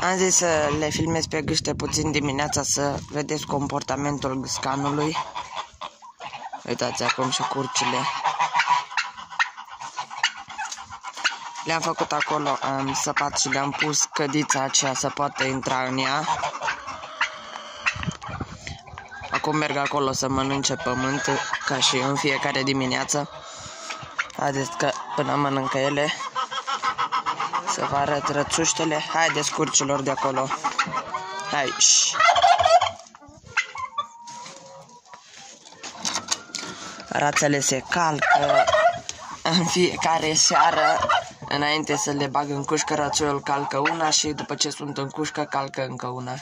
Am zis să le filmez pe gâște puțin dimineața să vedeți comportamentul gâscanului. Uitați acum și curcile. Le-am făcut acolo, am săpat și le-am pus cădița aceea să poată intra în ea. Acum merg acolo să mănânce pământ, ca și în fiecare dimineață. Haideți că până mănâncă ele, să vă arăt rățuștele. Haideți curcilor de acolo. Hai, ș. Rațele se calcă în fiecare seară înainte să le bag în cușcă, rățoiul calcă una și după ce sunt în cușcă, calcă încă una.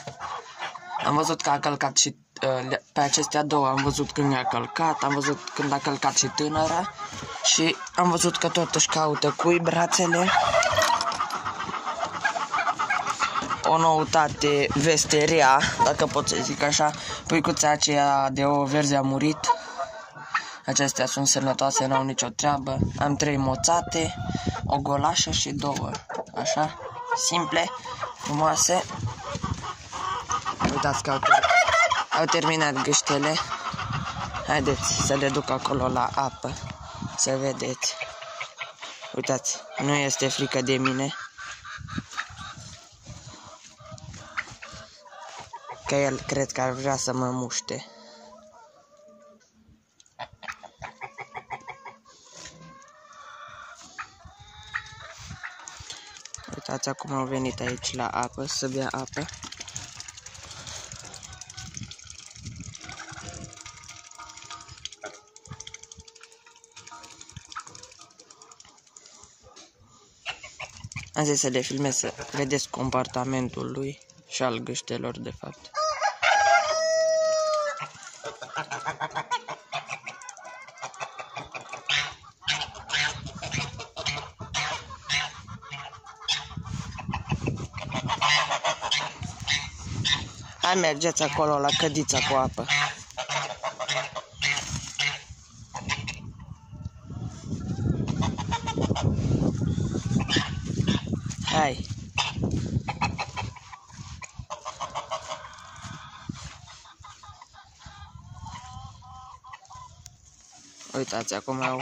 Am văzut că a călcat și uh, pe acestea două, am văzut când a călcat, am văzut când a călcat și tânăra și am văzut că tot își caută cui brațele. O noutate vesteria, dacă pot să zic așa, puicuța aceea de o verze a murit. Acestea sunt sănătoase, n-au nicio treabă. Am trei moțate, o golașă și două. Așa, simple, frumoase. Uitați că au, ter au terminat gâștele. Haideți să le duc acolo la apă, să vedeți. Uitați, nu este frică de mine. Că el cred că ar vrea să mă muște. Uitați acum au venit aici la apă, să bea apă. Am zis să le filmez să vedeți comportamentul lui și al gâștelor de fapt. Hai mergeți acolo la cădița cu apă. Hai. Uitați, acum au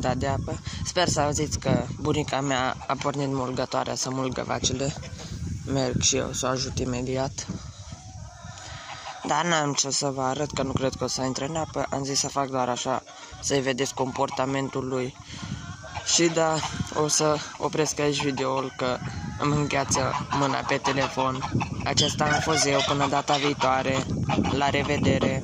dat de apă. Sper să auziți că bunica mea a pornit mulgătoarea să mulgă vacile. Merg și eu să o ajut imediat. Dar n-am ce să vă arăt, că nu cred că o să intre în apă. Am zis să fac doar așa, să-i vedeți comportamentul lui. Și da, o să opresc aici videoul, că îmi îngheață mâna pe telefon. Acesta am fost eu până data viitoare. La revedere!